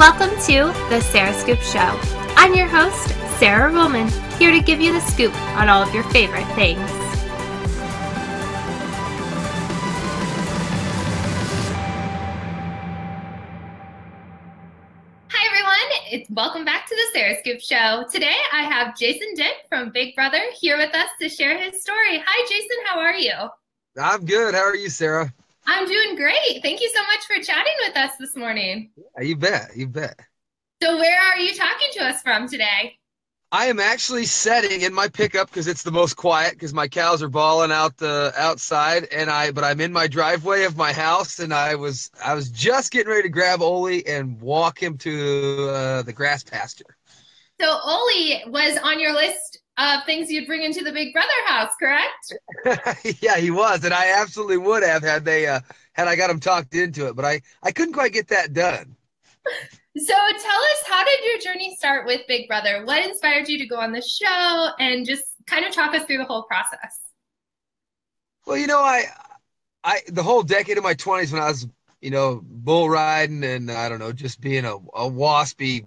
Welcome to the Sarah Scoop Show. I'm your host, Sarah Roman, here to give you the scoop on all of your favorite things. Hi everyone, it's welcome back to the Sarah Scoop Show. Today I have Jason Dent from Big Brother here with us to share his story. Hi Jason, how are you? I'm good. How are you, Sarah? I'm doing great. Thank you so much for chatting with us this morning. Yeah, you bet. You bet. So, where are you talking to us from today? I am actually setting in my pickup because it's the most quiet because my cows are bawling out the outside and I but I'm in my driveway of my house and I was I was just getting ready to grab Oli and walk him to uh, the grass pasture. So Oli was on your list of things you'd bring into the Big Brother house, correct? yeah, he was, and I absolutely would have had they uh, had I got him talked into it, but I I couldn't quite get that done. So tell us, how did your journey start with Big Brother? What inspired you to go on the show, and just kind of talk us through the whole process? Well, you know, I I the whole decade of my twenties when I was you know bull riding and I don't know just being a, a waspy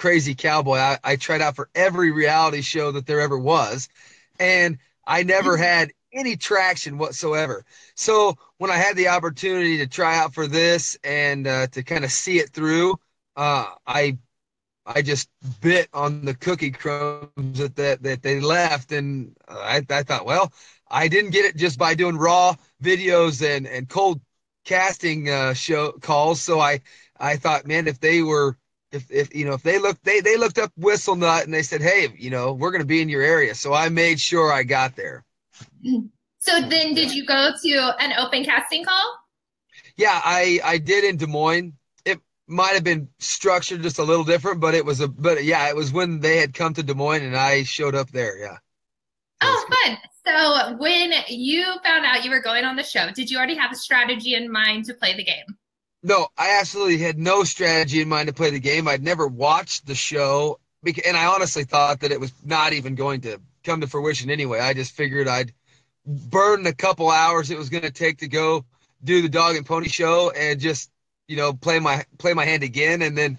crazy cowboy. I, I tried out for every reality show that there ever was, and I never mm-hmm. had any traction whatsoever. So when I had the opportunity to try out for this and uh, to kind of see it through, uh, I I just bit on the cookie crumbs that that, that they left, and I, I thought, well, I didn't get it just by doing raw videos and and cold casting uh, show calls. So I I thought, man, if they were if if you know if they looked they they looked up whistle nut and they said hey you know we're going to be in your area. So i made sure i got there. So then did you go to an open casting call? Yeah i i did in des moines. It might have been structured just a little different but it was a but yeah it was when they had come to des moines and i showed up there yeah. Oh fun. So when you found out you were going on the show did you already have a strategy in mind to play the game no, I absolutely had no strategy in mind to play the game. I'd never watched the show, and I honestly thought that it was not even going to come to fruition anyway. I just figured I'd burn the couple hours it was going to take to go do the dog and pony show and just you know play my play my hand again and then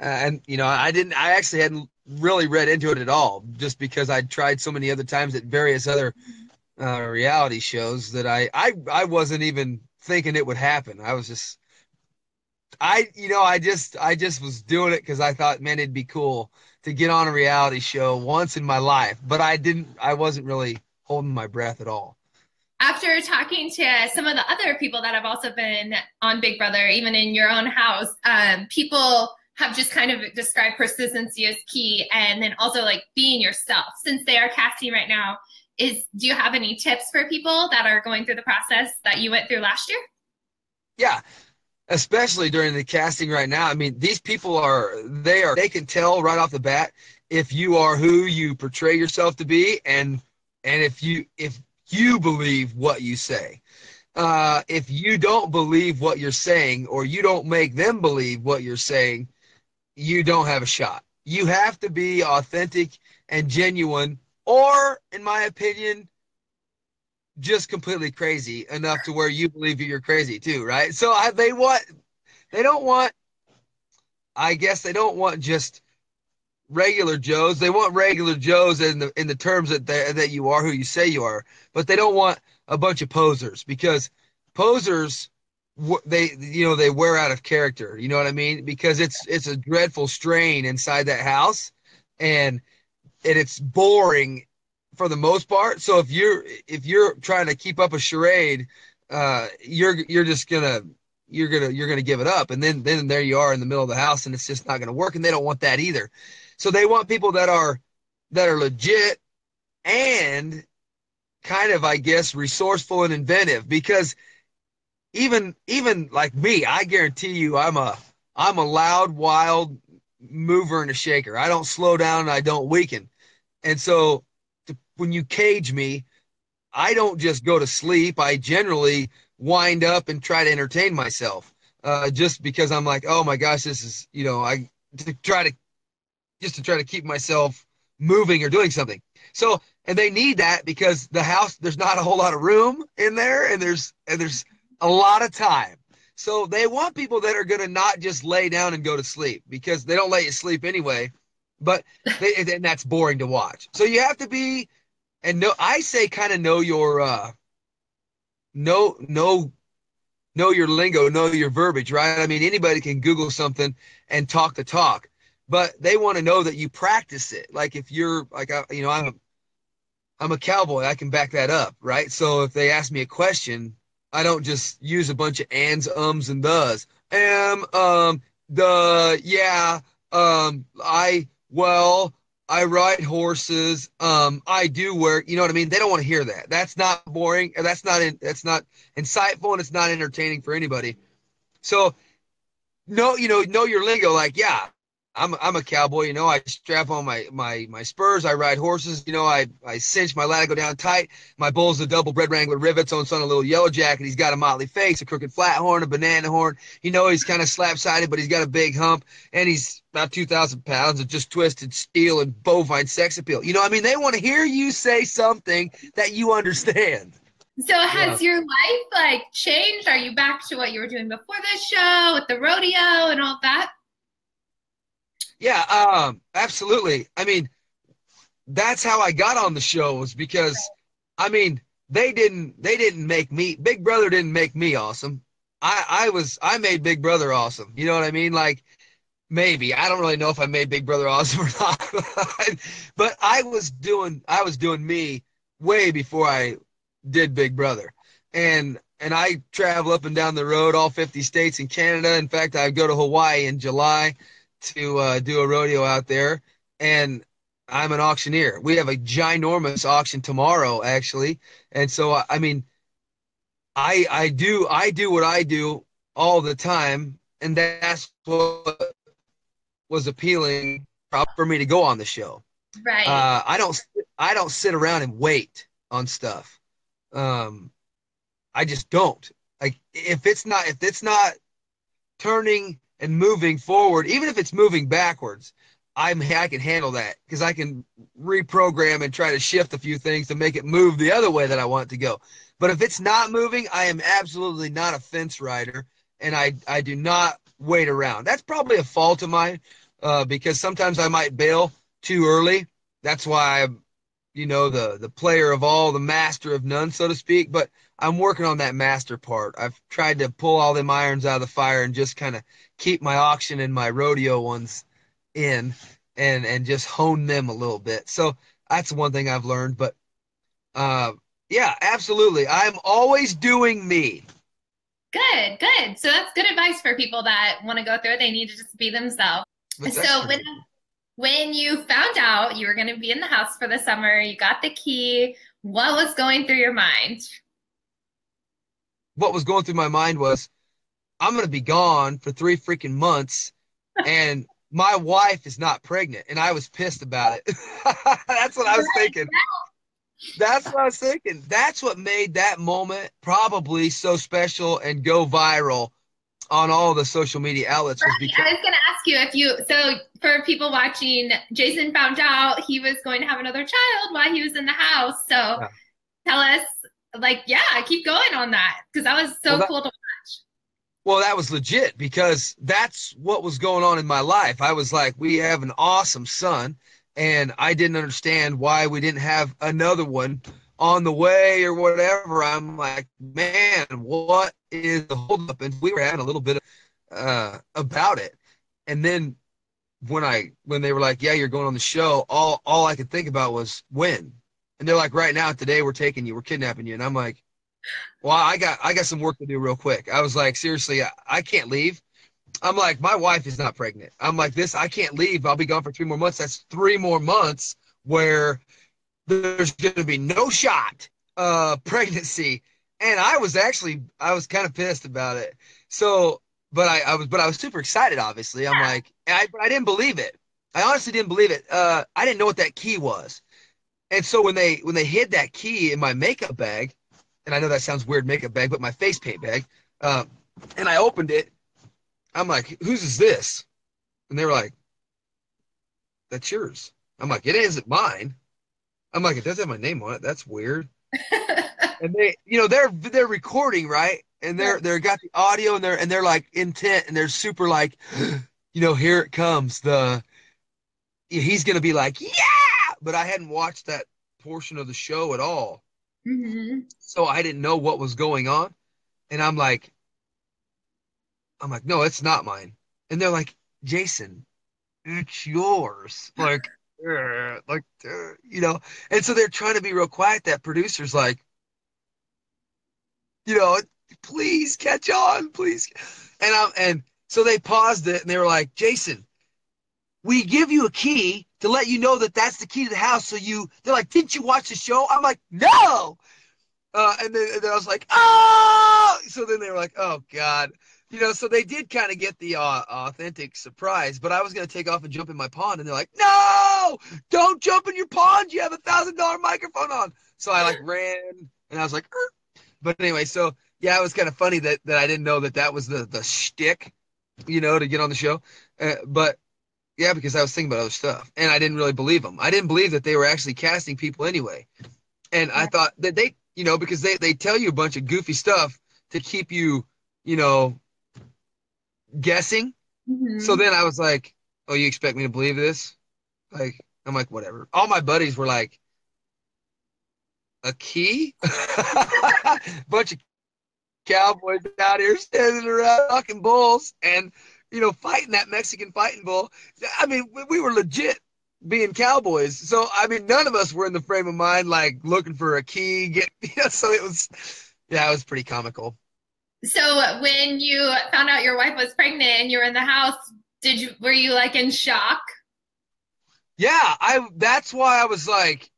uh, and you know I didn't I actually hadn't really read into it at all just because I'd tried so many other times at various other uh, reality shows that I I I wasn't even thinking it would happen. I was just I, you know, I just, I just was doing it because I thought, man, it'd be cool to get on a reality show once in my life. But I didn't, I wasn't really holding my breath at all. After talking to some of the other people that have also been on Big Brother, even in your own house, um, people have just kind of described persistency as key, and then also like being yourself. Since they are casting right now, is do you have any tips for people that are going through the process that you went through last year? Yeah especially during the casting right now. I mean, these people are they are they can tell right off the bat if you are who you portray yourself to be and and if you if you believe what you say. Uh, if you don't believe what you're saying or you don't make them believe what you're saying, you don't have a shot. You have to be authentic and genuine, or, in my opinion, just completely crazy enough to where you believe you're crazy too, right? So I, they want, they don't want, I guess they don't want just regular Joes. They want regular Joes in the in the terms that they, that you are who you say you are, but they don't want a bunch of posers because posers they you know they wear out of character. You know what I mean? Because it's it's a dreadful strain inside that house, and and it's boring for the most part. So if you're if you're trying to keep up a charade, uh, you're you're just gonna you're gonna you're gonna give it up, and then then there you are in the middle of the house, and it's just not gonna work. And they don't want that either. So they want people that are that are legit and kind of I guess resourceful and inventive because even even like me, I guarantee you, I'm a I'm a loud, wild mover and a shaker. I don't slow down and I don't weaken. And so when you cage me, I don't just go to sleep. I generally wind up and try to entertain myself. Uh, just because I'm like, oh my gosh, this is, you know, I to try to just to try to keep myself moving or doing something. So, and they need that because the house, there's not a whole lot of room in there and there's, and there's a lot of time. So they want people that are going to not just lay down and go to sleep because they don't let you sleep anyway. But they, and that's boring to watch. So you have to be, and no, I say kind of know your, uh, know, know, know your lingo, know your verbiage, right? I mean, anybody can Google something and talk the talk, but they want to know that you practice it. Like if you're like, I, you know, I'm a, I'm a cowboy. I can back that up, right? So if they ask me a question, I don't just use a bunch of ands, ums, and does. Am, um, the, yeah, um, I, well, I ride horses. Um, I do work. You know what I mean? They don't want to hear that. That's not boring. That's not in, that's not insightful, and it's not entertaining for anybody. So, no, you know, know your lingo. Like, yeah, I'm I'm a cowboy, you know. I strap on my my my spurs. I ride horses, you know. I I cinch my latigo down tight. My bull's a double bred wrangler rivets on son a little yellow jacket. He's got a motley face, a crooked flat horn, a banana horn. You know, he's kind of slap sided, but he's got a big hump, and he's about two thousand pounds of just twisted steel and bovine sex appeal. You know, I mean, they want to hear you say something that you understand. So has yeah. your life like changed? Are you back to what you were doing before this show with the rodeo and all that? Yeah, um, absolutely. I mean, that's how I got on the show was because, I mean, they didn't they didn't make me Big Brother didn't make me awesome. I I was I made Big Brother awesome. You know what I mean? Like maybe I don't really know if I made Big Brother awesome or not, but I was doing I was doing me way before I did Big Brother, and and I travel up and down the road all 50 states in Canada. In fact, I go to Hawaii in July to uh, do a rodeo out there, and I'm an auctioneer. We have a ginormous auction tomorrow, actually, and so I mean, I I do I do what I do all the time, and that's what was appealing for me to go on the show. Right. Uh, I don't I don't sit around and wait on stuff. Um, I just don't. Like if it's not if it's not turning and moving forward, even if it's moving backwards, I'm I can handle that because I can reprogram and try to shift a few things to make it move the other way that I want it to go. But if it's not moving, I am absolutely not a fence rider, and I I do not wait around. That's probably a fault of mine uh, because sometimes I might bail too early. That's why I'm, you know, the the player of all, the master of none, so to speak. But I'm working on that master part. I've tried to pull all them irons out of the fire and just kind of keep my auction and my rodeo ones in and and just hone them a little bit. So that's one thing I've learned. But uh, yeah, absolutely. I'm always doing me. Good, good. So that's good advice for people that want to go through. They need to just be themselves. So when when you found out you were going to be in the house for the summer, you got the key. What was going through your mind? What was going through my mind was I'm going to be gone for three freaking months and my wife is not pregnant. And I was pissed about it. That's what I was thinking. That's what I was thinking. That's what made that moment probably so special and go viral on all the social media outlets. Was because- I was going to ask you if you, so for people watching, Jason found out he was going to have another child while he was in the house. So yeah. tell us, like, yeah, keep going on that because that was so well, that, cool to well, that was legit because that's what was going on in my life. I was like, we have an awesome son, and I didn't understand why we didn't have another one on the way or whatever. I'm like, man, what is the holdup? And we were having a little bit of, uh, about it. And then when I when they were like, yeah, you're going on the show, all all I could think about was when. And they're like, right now, today we're taking you, we're kidnapping you, and I'm like, well, I got I got some work to do real quick. I was like, seriously, I, I can't leave. I'm like, my wife is not pregnant. I'm like, this, I can't leave. I'll be gone for three more months. That's three more months where there's going to be no shot uh pregnancy. And I was actually, I was kind of pissed about it. So, but I, I was, but I was super excited. Obviously, I'm like, I, I didn't believe it. I honestly didn't believe it. Uh, I didn't know what that key was. And so when they when they hid that key in my makeup bag, and I know that sounds weird, makeup bag, but my face paint bag. Uh, and I opened it. I'm like, whose is this? And they were like, that's yours. I'm like, it isn't mine. I'm like, it doesn't have my name on it. That's weird. and they, you know, they're they're recording, right? and they're they're got the audio and they're and they're like intent and they're super like, you know, here it comes. The he's gonna be like, yeah, but I hadn't watched that portion of the show at all. Mm-hmm. So I didn't know what was going on. And I'm like, I'm like, no, it's not mine. And they're like, Jason, it's yours. Like, uh, like, uh, you know. And so they're trying to be real quiet. That producer's like, you know, please catch on, please. And I'm and so they paused it and they were like, Jason, we give you a key to let you know that that's the key to the house. So you, they're like, didn't you watch the show? I'm like, no. Uh, and, then, and then I was like, oh. So then they were like, oh God. You know, so they did kind of get the uh, authentic surprise, but I was going to take off and jump in my pond. And they're like, no, don't jump in your pond. You have a thousand dollar microphone on. So I like ran and I was like, er. but anyway, so yeah, it was kind of funny that, that I didn't know that that was the, the shtick, you know, to get on the show. Uh, but yeah, because I was thinking about other stuff and I didn't really believe them. I didn't believe that they were actually casting people anyway. And I thought that they, you know, because they, they tell you a bunch of goofy stuff to keep you, you know, guessing. Mm-hmm. So then I was like, oh, you expect me to believe this? Like, I'm like, whatever. All my buddies were like, a key? bunch of cowboys out here standing around fucking bulls and you know fighting that Mexican fighting bull. I mean, we, we were legit being cowboys. So I mean, none of us were in the frame of mind like looking for a key. Get you know, so it was, yeah, it was pretty comical. So when you found out your wife was pregnant and you were in the house, did you were you like in shock? Yeah, I. That's why I was like,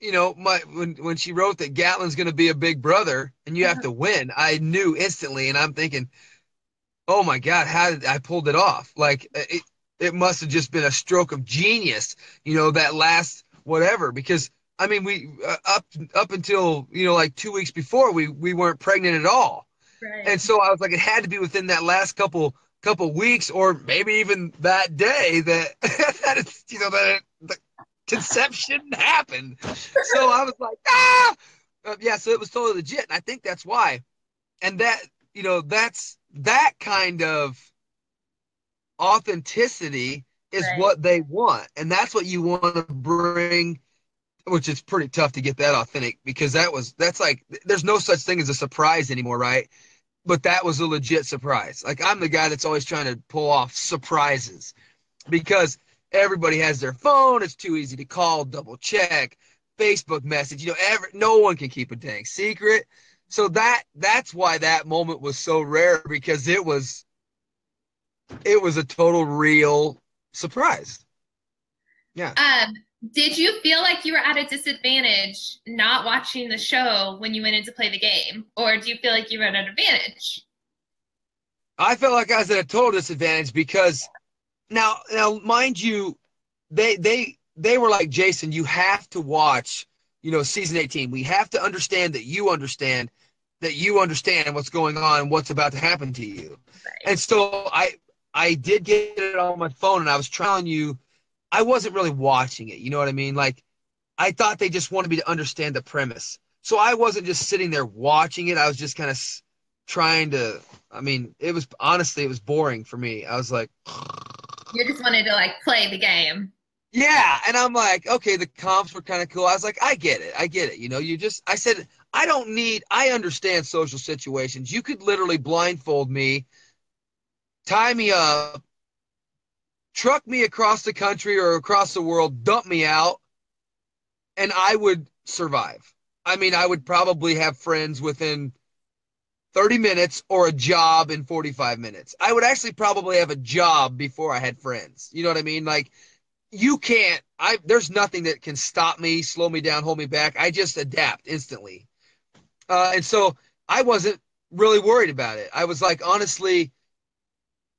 you know, my when when she wrote that Gatlin's going to be a big brother and you have uh-huh. to win, I knew instantly, and I'm thinking, oh my god, how did I pulled it off? Like it, it must have just been a stroke of genius, you know, that last whatever. Because I mean, we uh, up up until you know like two weeks before, we we weren't pregnant at all, Right. and so I was like, it had to be within that last couple couple weeks, or maybe even that day that that it's, you know that the conception happened. So I was like, ah, Uh, yeah. So it was totally legit, and I think that's why, and that you know that's that kind of authenticity is Right. what they want, and that's what you want to bring which is pretty tough to get that authentic because that was that's like there's no such thing as a surprise anymore, right? But that was a legit surprise. Like I'm the guy that's always trying to pull off surprises because everybody has their phone. It's too easy to call, double check, Facebook message. You know, every, no one can keep a dang secret. So that that's why that moment was so rare because it was it was a total real surprise. Yeah. Um, did you feel like you were at a disadvantage not watching the show when you went in to play the game, or do you feel like you were at an advantage? I felt like I was at a total disadvantage because now, now, mind you, they they they were like Jason. You have to watch, you know, season eighteen. We have to understand that you understand that you understand what's going on and what's about to happen to you. And so I I did get it on my phone, and I was telling you, I wasn't really watching it. You know what I mean? Like I thought they just wanted me to understand the premise. So I wasn't just sitting there watching it. I was just kind of trying to I mean, it was honestly it was boring for me. I was like, You just wanted to like play the game. yeah, and I'm like, okay, the comps were kind of cool. I was like, I get it. I get it. You know, you just I said I don't need I understand social situations. You could literally blindfold me, tie me up, truck me across the country or across the world, dump me out, and I would survive. I mean, I would probably have friends within 30 minutes or a job in 45 minutes. I would actually probably have a job before I had friends. You know what I mean? Like you can't I there's nothing that can stop me, slow me down, hold me back. I just adapt instantly. Uh, and so I wasn't really worried about it. I was like, honestly,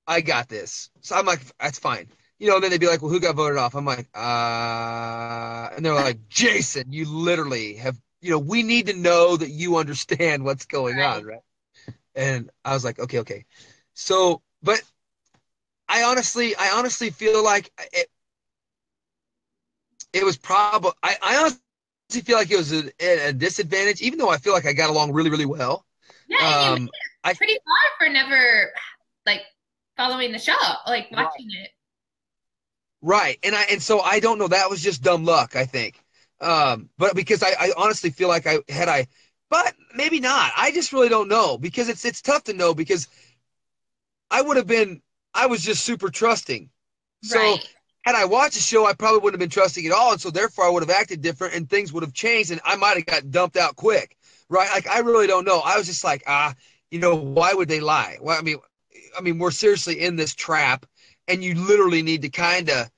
I got this. So I'm like, that's fine. You know, and then they'd be like, well, who got voted off? I'm like, uh, and they're like, Jason, you literally have, you know, we need to know that you understand what's going Right. on, right? And I was like, okay, okay. So, but I honestly, I honestly feel like it, it was probably, I, I honestly feel like it was a, a disadvantage, even though I feel like I got along really, really well. Yeah, um, I, pretty far for never like following the show, like watching right. it. Right, and I and so I don't know. That was just dumb luck, I think. Um, but because I, I honestly feel like I had I, but maybe not. I just really don't know because it's it's tough to know because I would have been. I was just super trusting. So right. Had I watched the show, I probably wouldn't have been trusting at all, and so therefore I would have acted different, and things would have changed, and I might have got dumped out quick. Right? Like I really don't know. I was just like, ah, you know, why would they lie? Well, I mean, I mean, we're seriously in this trap, and you literally need to kind of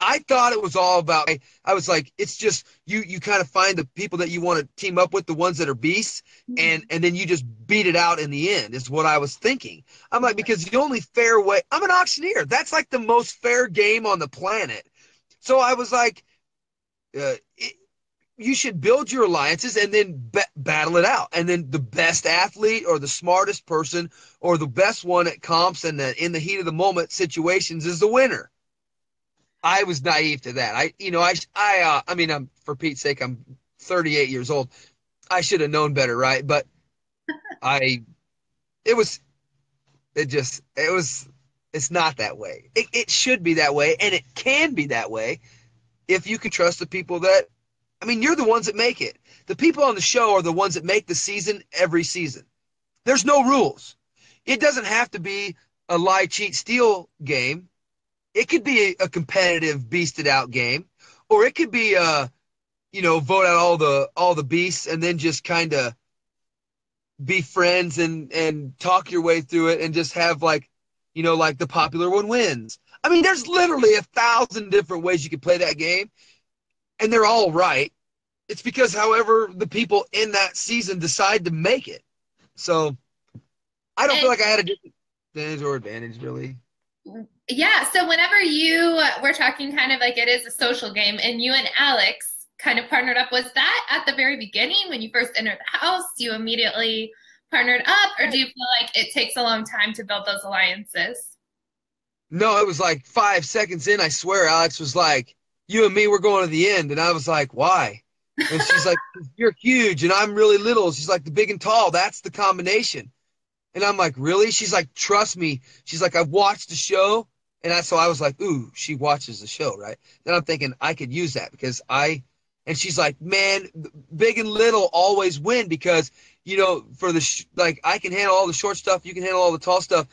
I thought it was all about. I was like, it's just you. You kind of find the people that you want to team up with, the ones that are beasts, mm-hmm. and and then you just beat it out in the end. Is what I was thinking. I'm like, because the only fair way. I'm an auctioneer. That's like the most fair game on the planet. So I was like, uh, it, you should build your alliances and then b- battle it out. And then the best athlete or the smartest person or the best one at comps and the, in the heat of the moment situations is the winner. I was naive to that. I, you know, I, I, uh, I mean, I'm for Pete's sake, I'm 38 years old. I should have known better, right? But I, it was, it just, it was, it's not that way. It, it should be that way, and it can be that way if you can trust the people that, I mean, you're the ones that make it. The people on the show are the ones that make the season every season. There's no rules. It doesn't have to be a lie, cheat, steal game it could be a, a competitive beasted out game, or it could be a, uh, you know, vote out all the all the beasts and then just kind of be friends and and talk your way through it and just have like, you know, like the popular one wins. I mean, there's literally a thousand different ways you could play that game, and they're all right. It's because, however, the people in that season decide to make it. So, I don't feel like I had a disadvantage or advantage really. Yeah. So whenever you were talking kind of like it is a social game and you and Alex kind of partnered up, was that at the very beginning when you first entered the house? You immediately partnered up, or do you feel like it takes a long time to build those alliances? No, it was like five seconds in. I swear, Alex was like, "You and me, we're going to the end," and I was like, "Why?" And she's like, "You're huge, and I'm really little." She's like, "The big and tall. That's the combination." And I'm like, "Really?" She's like, "Trust me." She's like, "I've watched the show." And I, so I was like, ooh, she watches the show, right? Then I'm thinking I could use that because I, and she's like, man, big and little always win because, you know, for the, sh- like, I can handle all the short stuff, you can handle all the tall stuff.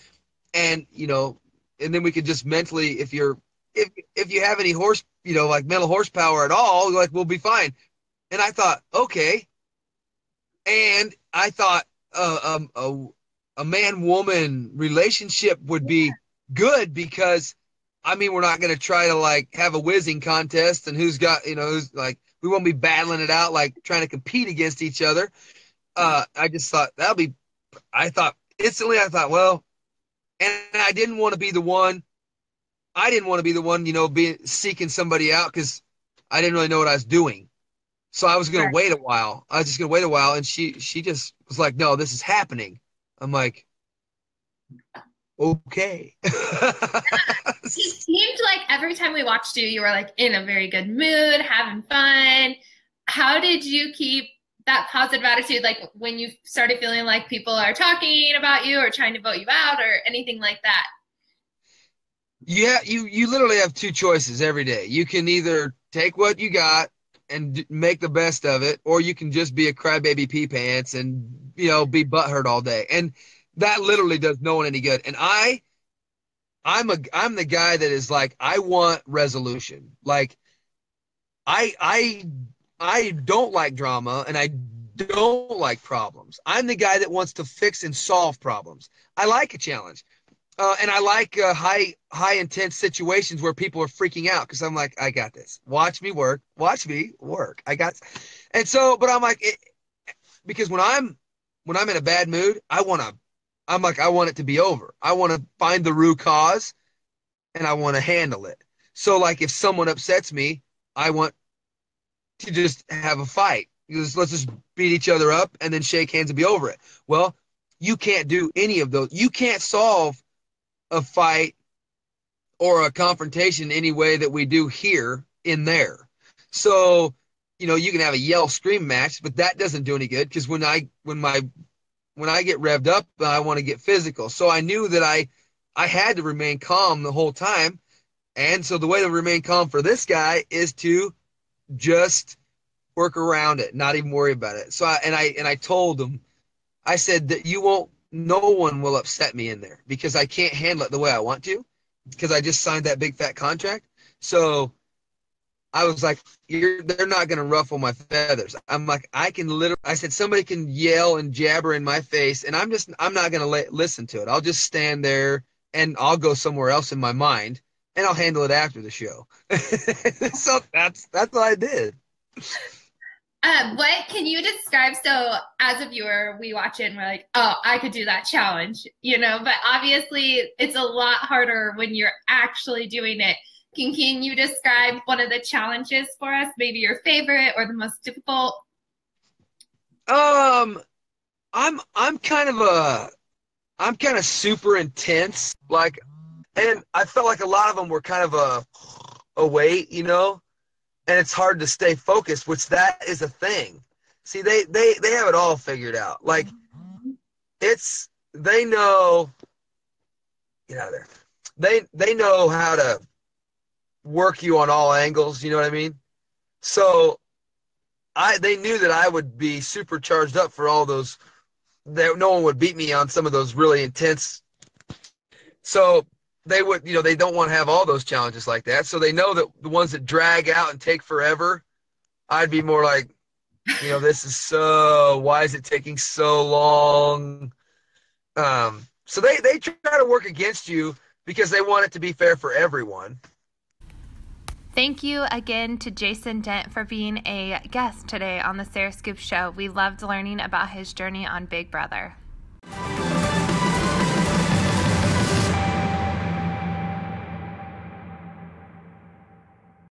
And, you know, and then we could just mentally, if you're, if, if you have any horse, you know, like mental horsepower at all, like, we'll be fine. And I thought, okay. And I thought, uh, um, a, a man woman relationship would be, good because I mean we're not going to try to like have a whizzing contest and who's got you know who's like we won't be battling it out like trying to compete against each other. Uh, I just thought that'll be. I thought instantly. I thought well, and I didn't want to be the one. I didn't want to be the one, you know, being seeking somebody out because I didn't really know what I was doing. So I was gonna wait a while. I was just gonna wait a while, and she she just was like, "No, this is happening." I'm like, okay. it seemed like every time we watched you, you were like in a very good mood, having fun. How did you keep that positive attitude like when you started feeling like people are talking about you or trying to vote you out or anything like that? Yeah, you you literally have two choices every day. You can either take what you got and make the best of it, or you can just be a crybaby pee pants and you know be butthurt all day. And that literally does no one any good. And I, I'm a, I'm the guy that is like, I want resolution. Like, I, I, I don't like drama and I don't like problems. I'm the guy that wants to fix and solve problems. I like a challenge. Uh, and I like uh, high, high intense situations where people are freaking out because I'm like, I got this. Watch me work. Watch me work. I got, and so, but I'm like, it, because when I'm, when I'm in a bad mood, I want to I'm like, I want it to be over. I want to find the root cause and I want to handle it. So, like, if someone upsets me, I want to just have a fight. Just, let's just beat each other up and then shake hands and be over it. Well, you can't do any of those. You can't solve a fight or a confrontation any way that we do here in there. So you know, you can have a yell scream match, but that doesn't do any good because when I when my when I get revved up, uh, I want to get physical. So I knew that I I had to remain calm the whole time. And so the way to remain calm for this guy is to just work around it, not even worry about it. So I and I and I told him, I said that you won't no one will upset me in there because I can't handle it the way I want to because I just signed that big fat contract. So I was like, they're not going to ruffle my feathers. I'm like, I can literally, I said, somebody can yell and jabber in my face, and I'm just, I'm not going to listen to it. I'll just stand there and I'll go somewhere else in my mind and I'll handle it after the show. so that's, that's what I did. Um, what can you describe? So, as a viewer, we watch it and we're like, oh, I could do that challenge, you know, but obviously it's a lot harder when you're actually doing it. Can, can you describe one of the challenges for us? Maybe your favorite or the most difficult? Um, I'm I'm kind of a I'm kind of super intense, like, and I felt like a lot of them were kind of a a weight, you know, and it's hard to stay focused, which that is a thing. See, they they they have it all figured out. Like, it's they know. Get out of there. They they know how to work you on all angles. You know what I mean? So, I they knew that I would be super charged up for all those. That no one would beat me on some of those really intense. So they would, you know, they don't want to have all those challenges like that. So they know that the ones that drag out and take forever, I'd be more like, you know, this is so. Why is it taking so long? Um, so they they try to work against you because they want it to be fair for everyone. Thank you again to Jason Dent for being a guest today on the Sarah Scoop Show. We loved learning about his journey on Big Brother.